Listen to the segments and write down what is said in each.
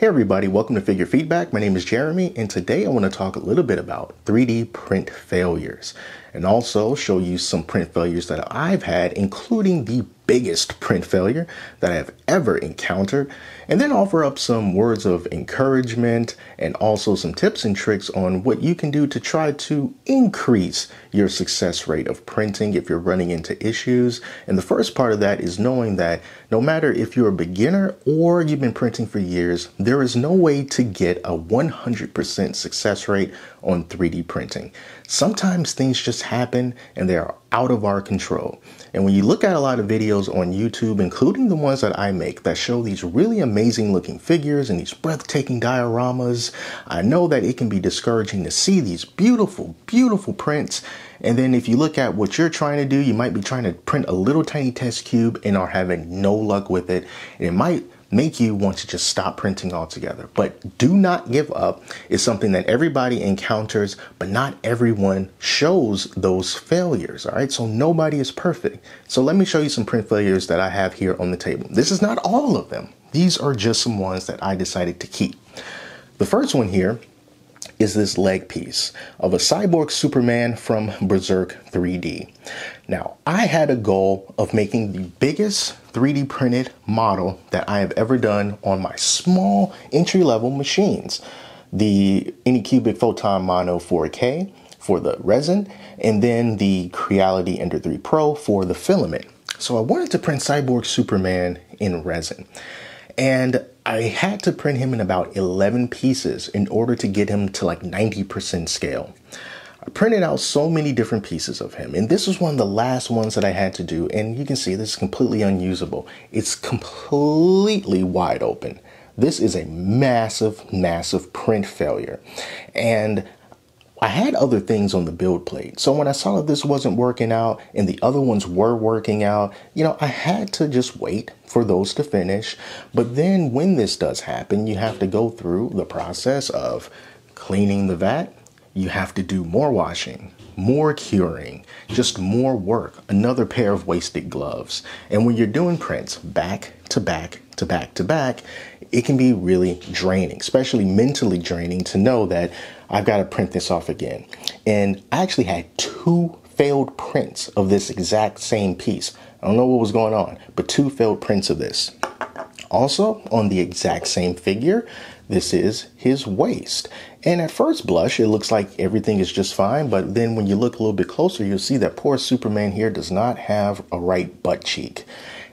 Hey everybody, welcome to Figure Feedback. My name is Jeremy and today I want to talk a little bit about 3D print failures and also show you some print failures that I've had, including the biggest print failure that I have ever encountered, and then offer up some words of encouragement and also some tips and tricks on what you can do to try to increase your success rate of printing if you're running into issues. And the first part of that is knowing that no matter if you're a beginner or you've been printing for years, there is no way to get a 100% success rate on 3D printing. Sometimes things just happen and they are out of our control. And when you look at a lot of videos on YouTube, including the ones that I make that show these really amazing looking figures and these breathtaking dioramas, I know that it can be discouraging to see these beautiful, beautiful prints. And then if you look at what you're trying to do, you might be trying to print a little tiny test cube and are having no luck with it. And it might make you want to just stop printing altogether. But do not give up is something that everybody encounters, but not everyone shows those failures. All right. So nobody is perfect. So let me show you some print failures that I have here on the table. This is not all of them. These are just some ones that I decided to keep. The first one here is this leg piece of a cyborg Superman from Berserk 3D. Now, I had a goal of making the biggest 3D printed model that I have ever done on my small entry level machines. The Anycubic Photon Mono 4K for the resin, and then the Creality Ender 3 Pro for the filament. So I wanted to print Cyborg Superman in resin. And I had to print him in about 11 pieces in order to get him to like 90% scale. I printed out so many different pieces of him, and this was one of the last ones that I had to do. And you can see this is completely unusable. It's completely wide open. This is a massive, massive print failure. And I had other things on the build plate. So when I saw that this wasn't working out and the other ones were working out, you know, I had to just wait for those to finish. But then when this does happen, you have to go through the process of cleaning the vat. You have to do more washing, more curing, just more work, another pair of wasted gloves. And when you're doing prints back to back to back to back, it can be really draining, especially mentally draining to know that I've got to print this off again. And I actually had two failed prints of this exact same piece. I don't know what was going on, but two failed prints of this. Also, on the exact same figure, this is his waist. And at first blush, it looks like everything is just fine, but then when you look a little bit closer, you'll see that poor Superman here does not have a right butt cheek.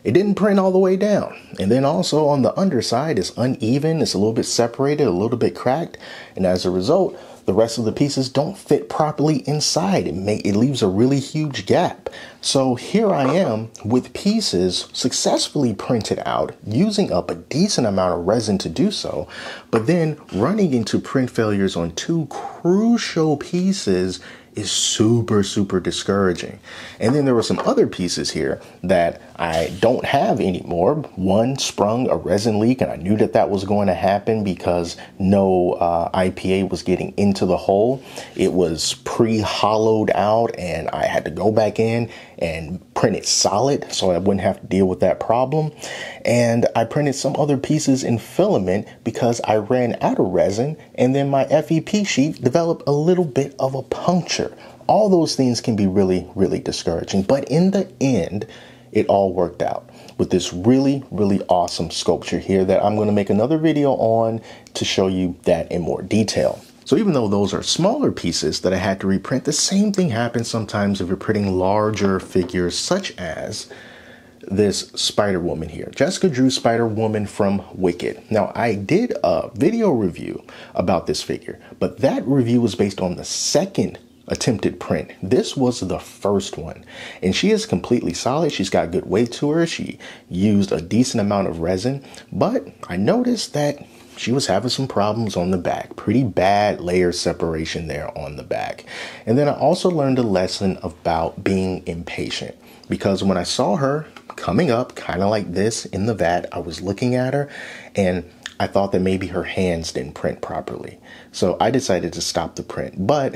It didn't print all the way down. And then also on the underside, it's uneven, it's a little bit separated, a little bit cracked. And as a result, the rest of the pieces don't fit properly inside. It, may, it leaves a really huge gap. So here I am with pieces successfully printed out using up a decent amount of resin to do so, but then running into print failures on two crucial pieces is super, super discouraging. And then there were some other pieces here that I don't have anymore. One sprung a resin leak, and I knew that that was going to happen because no uh, IPA was getting into the hole. It was pre hollowed out, and I had to go back in and print it solid so I wouldn't have to deal with that problem. And I printed some other pieces in filament because I ran out of resin, and then my FEP sheet developed a little bit of a puncture. All those things can be really, really discouraging, but in the end, it all worked out with this really, really awesome sculpture here that I'm going to make another video on to show you that in more detail. So even though those are smaller pieces that I had to reprint, the same thing happens sometimes if you're printing larger figures such as this Spider Woman here. Jessica Drew Spider Woman from Wicked. Now, I did a video review about this figure, but that review was based on the second attempted print. This was the first one, and she is completely solid. She's got good weight to her. She used a decent amount of resin, but I noticed that she was having some problems on the back. Pretty bad layer separation there on the back. And then I also learned a lesson about being impatient because when I saw her coming up kind of like this in the vat, I was looking at her and I thought that maybe her hands didn't print properly. So I decided to stop the print. But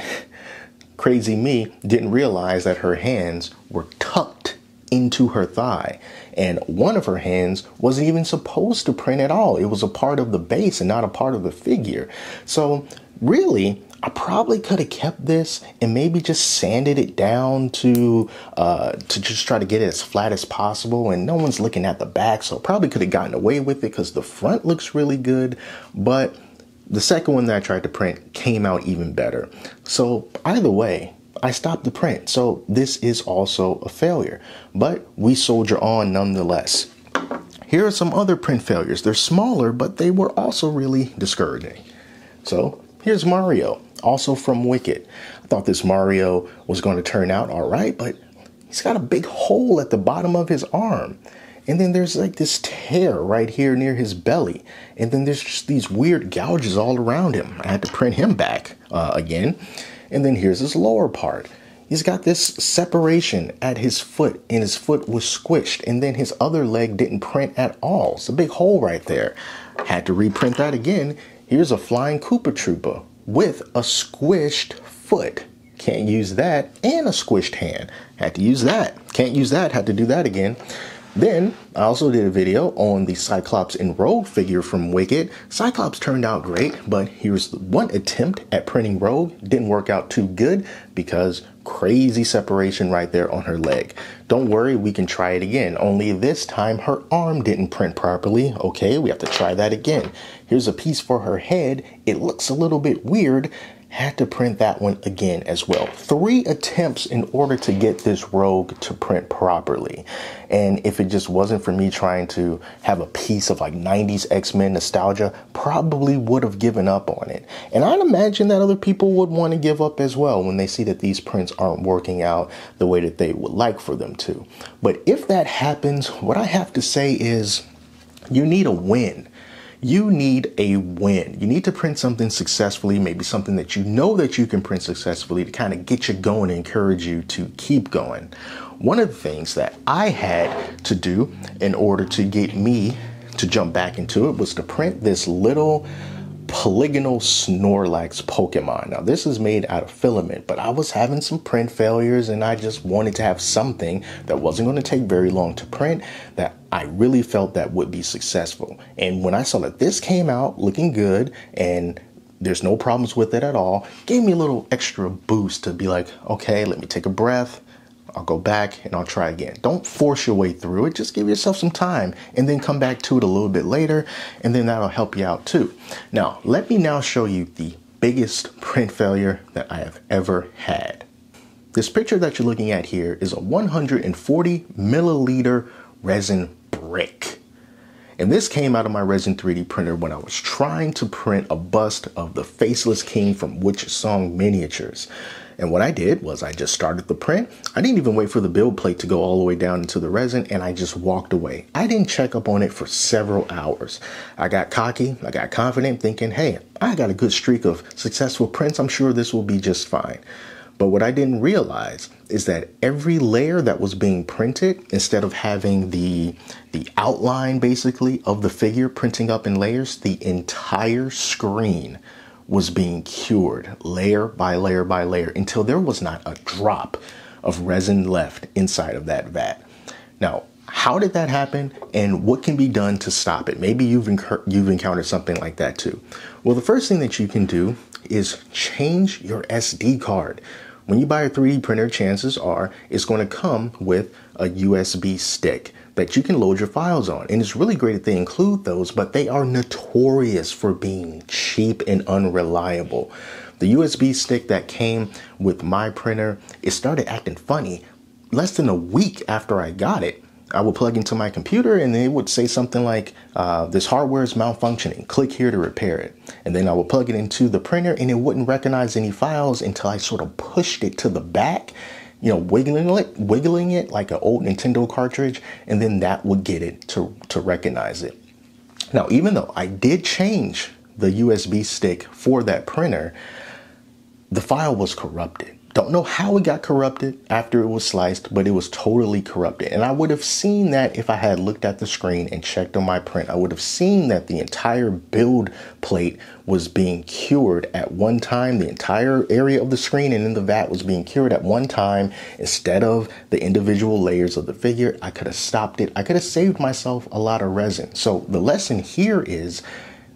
crazy me didn't realize that her hands were tucked into her thigh. And one of her hands wasn't even supposed to print at all. It was a part of the base and not a part of the figure. So really, I probably could have kept this and maybe just sanded it down to uh, to just try to get it as flat as possible. And no one's looking at the back, so probably could have gotten away with it because the front looks really good. But the second one that I tried to print came out even better. So either way, I stopped the print. So this is also a failure, but we soldier on nonetheless. Here are some other print failures. They're smaller, but they were also really discouraging. So here's Mario, also from Wicked. I thought this Mario was going to turn out all right, but he's got a big hole at the bottom of his arm. And then there's like this tear right here near his belly. And then there's just these weird gouges all around him. I had to print him back uh, again. And then here's his lower part. He's got this separation at his foot, and his foot was squished. And then his other leg didn't print at all. It's a big hole right there. Had to reprint that again. Here's a flying Koopa Troopa with a squished foot. Can't use that. And a squished hand. Had to use that. Can't use that. Had to do that again. Then I also did a video on the Cyclops and Rogue figure from Wicked. Cyclops turned out great, but here's one attempt at printing Rogue. Didn't work out too good because crazy separation right there on her leg. Don't worry, we can try it again. Only this time her arm didn't print properly. Okay, we have to try that again. Here's a piece for her head. It looks a little bit weird had to print that one again as well. Three attempts in order to get this Rogue to print properly. And if it just wasn't for me trying to have a piece of like 90s X-Men nostalgia, probably would have given up on it. And I'd imagine that other people would want to give up as well when they see that these prints aren't working out the way that they would like for them to. But if that happens, what I have to say is you need a win you need a win. You need to print something successfully, maybe something that you know that you can print successfully to kind of get you going and encourage you to keep going. One of the things that I had to do in order to get me to jump back into it was to print this little polygonal Snorlax Pokemon. Now, this is made out of filament, but I was having some print failures and I just wanted to have something that wasn't going to take very long to print that I really felt that would be successful. And when I saw that this came out looking good and there's no problems with it at all, gave me a little extra boost to be like, okay, let me take a breath I'll go back and I'll try again. Don't force your way through it. Just give yourself some time and then come back to it a little bit later and then that'll help you out too. Now, let me now show you the biggest print failure that I have ever had. This picture that you're looking at here is a 140 milliliter resin brick. And this came out of my Resin 3D printer when I was trying to print a bust of the Faceless King from Witch Song Miniatures. And what I did was I just started the print. I didn't even wait for the build plate to go all the way down into the resin and I just walked away. I didn't check up on it for several hours. I got cocky, I got confident thinking, hey, I got a good streak of successful prints. I'm sure this will be just fine. But what I didn't realize is that every layer that was being printed, instead of having the the outline basically of the figure printing up in layers, the entire screen was being cured layer by layer by layer until there was not a drop of resin left inside of that vat. Now, how did that happen and what can be done to stop it? Maybe you've, you've encountered something like that too. Well, the first thing that you can do is change your SD card. When you buy a 3D printer, chances are it's going to come with a USB stick that you can load your files on. And it's really great that they include those, but they are notorious for being cheap and unreliable. The USB stick that came with my printer, it started acting funny less than a week after I got it. I would plug into my computer and it would say something like, uh, this hardware is malfunctioning, click here to repair it. And then I would plug it into the printer and it wouldn't recognize any files until I sort of pushed it to the back you know, wiggling it, wiggling it like an old Nintendo cartridge, and then that would get it to, to recognize it. Now, even though I did change the USB stick for that printer, the file was corrupted. Don't know how it got corrupted after it was sliced, but it was totally corrupted. And I would have seen that if I had looked at the screen and checked on my print. I would have seen that the entire build plate was being cured at one time. The entire area of the screen and in the vat was being cured at one time. Instead of the individual layers of the figure, I could have stopped it. I could have saved myself a lot of resin. So the lesson here is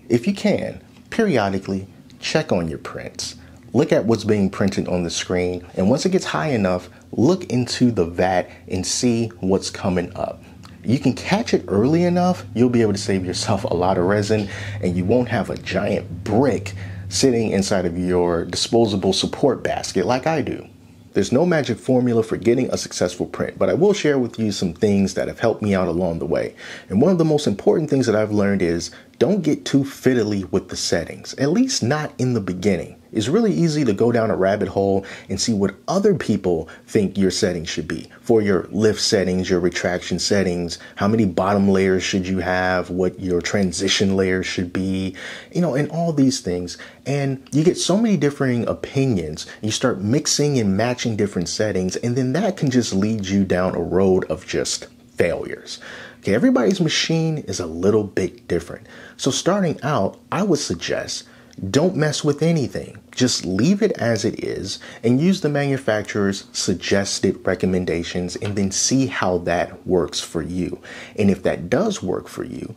if you can, periodically check on your prints look at what's being printed on the screen. And once it gets high enough, look into the vat and see what's coming up. You can catch it early enough, you'll be able to save yourself a lot of resin and you won't have a giant brick sitting inside of your disposable support basket like I do. There's no magic formula for getting a successful print, but I will share with you some things that have helped me out along the way. And one of the most important things that I've learned is don't get too fiddly with the settings, at least not in the beginning. It's really easy to go down a rabbit hole and see what other people think your settings should be. For your lift settings, your retraction settings, how many bottom layers should you have, what your transition layers should be, you know, and all these things. And you get so many differing opinions. You start mixing and matching different settings, and then that can just lead you down a road of just failures. Okay, everybody's machine is a little bit different. So starting out, I would suggest don't mess with anything. Just leave it as it is and use the manufacturer's suggested recommendations and then see how that works for you. And if that does work for you,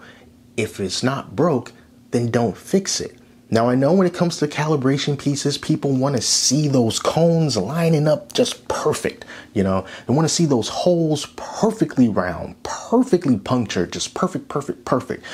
if it's not broke, then don't fix it. Now, I know when it comes to calibration pieces, people want to see those cones lining up just perfect. You know, they want to see those holes perfectly round, perfectly punctured, just perfect, perfect, perfect.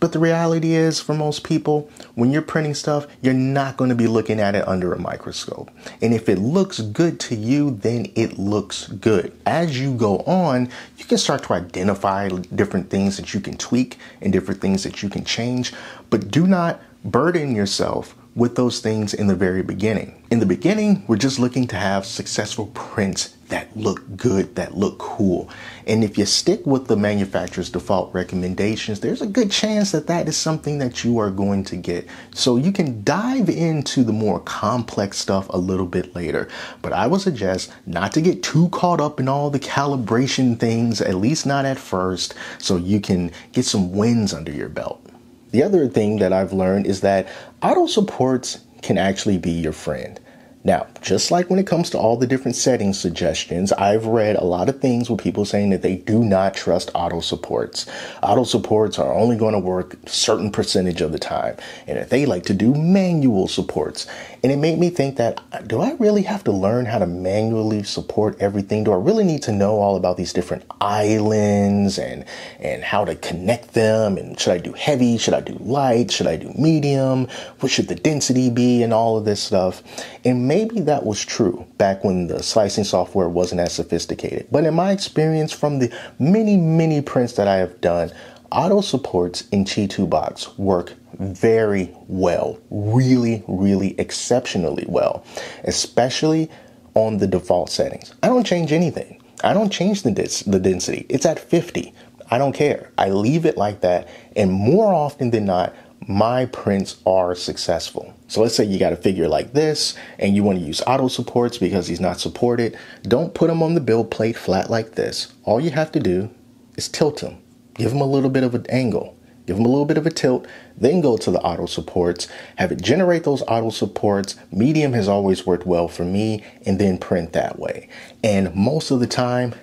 But the reality is, for most people, when you're printing stuff, you're not going to be looking at it under a microscope. And if it looks good to you, then it looks good. As you go on, you can start to identify different things that you can tweak and different things that you can change. But do not burden yourself with those things in the very beginning. In the beginning, we're just looking to have successful prints that look good, that look cool. And if you stick with the manufacturer's default recommendations, there's a good chance that that is something that you are going to get. So you can dive into the more complex stuff a little bit later. But I would suggest not to get too caught up in all the calibration things, at least not at first, so you can get some wins under your belt. The other thing that I've learned is that auto supports can actually be your friend. Now, just like when it comes to all the different setting suggestions, I've read a lot of things with people saying that they do not trust auto supports. Auto supports are only going to work a certain percentage of the time, and that they like to do manual supports. And it made me think that uh, do I really have to learn how to manually support everything? Do I really need to know all about these different islands and and how to connect them? And should I do heavy? Should I do light? Should I do medium? What should the density be and all of this stuff? And maybe that was true back when the slicing software wasn't as sophisticated. But in my experience from the many, many prints that I have done, auto supports in Chitubox work very well, really, really exceptionally well, especially on the default settings. I don't change anything. I don't change the, the density. It's at 50. I don't care. I leave it like that. And more often than not, my prints are successful. So let's say you got a figure like this and you want to use auto supports because he's not supported. Don't put him on the build plate flat like this. All you have to do is tilt him. Give him a little bit of an angle. Give him a little bit of a tilt, then go to the auto supports, have it generate those auto supports. Medium has always worked well for me, and then print that way. And most of the time,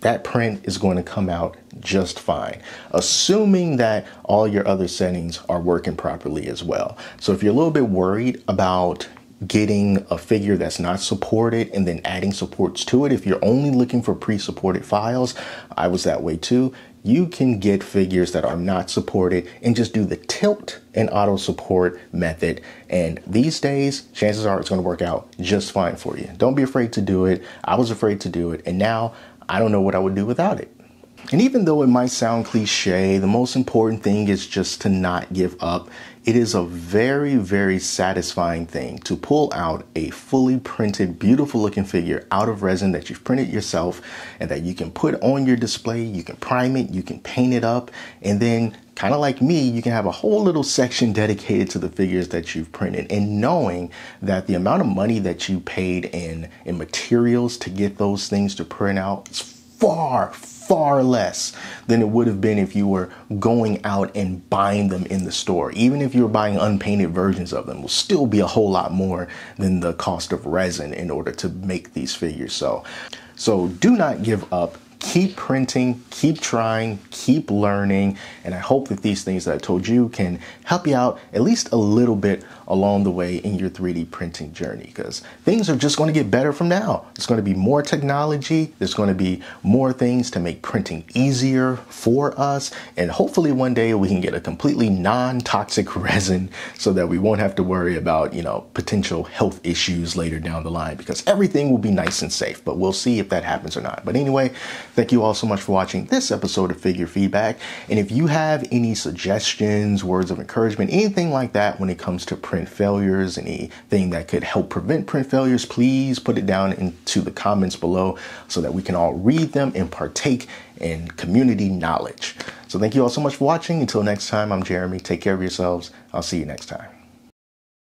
that print is going to come out just fine, assuming that all your other settings are working properly as well. So if you're a little bit worried about getting a figure that's not supported and then adding supports to it, if you're only looking for pre-supported files, I was that way too. You can get figures that are not supported and just do the tilt and auto support method. And these days, chances are it's going to work out just fine for you. Don't be afraid to do it. I was afraid to do it. And now I don't know what I would do without it. And even though it might sound cliche, the most important thing is just to not give up. It is a very, very satisfying thing to pull out a fully printed, beautiful looking figure out of resin that you've printed yourself and that you can put on your display. You can prime it, you can paint it up, and then kind of like me, you can have a whole little section dedicated to the figures that you've printed. And knowing that the amount of money that you paid in, in materials to get those things to print out is far, far less than it would have been if you were going out and buying them in the store. Even if you were buying unpainted versions of them, will still be a whole lot more than the cost of resin in order to make these figures. So, so do not give up keep printing, keep trying, keep learning. And I hope that these things that I told you can help you out at least a little bit along the way in your 3D printing journey because things are just going to get better from now. There's going to be more technology, there's going to be more things to make printing easier for us, and hopefully one day we can get a completely non-toxic resin so that we won't have to worry about, you know, potential health issues later down the line because everything will be nice and safe, but we'll see if that happens or not. But anyway, thank you all so much for watching this episode of Figure Feedback. And if you have any suggestions, words of encouragement, anything like that when it comes to print print failures, anything that could help prevent print failures, please put it down into the comments below so that we can all read them and partake in community knowledge. So thank you all so much for watching. Until next time, I'm Jeremy. Take care of yourselves. I'll see you next time.